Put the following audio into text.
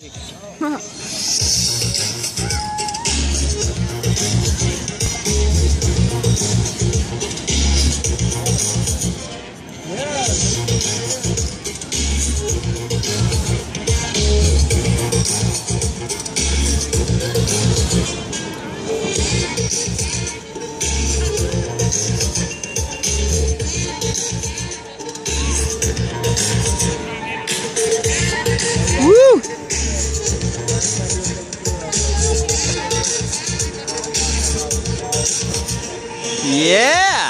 Woo! Yeah!